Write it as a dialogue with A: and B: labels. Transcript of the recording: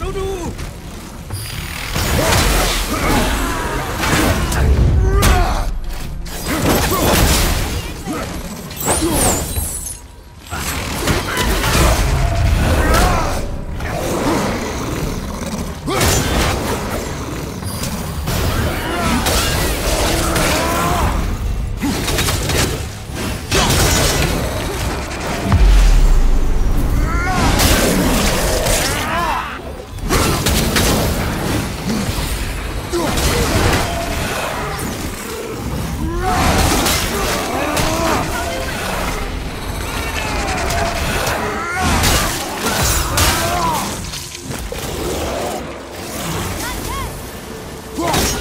A: dulu!
B: Yeah.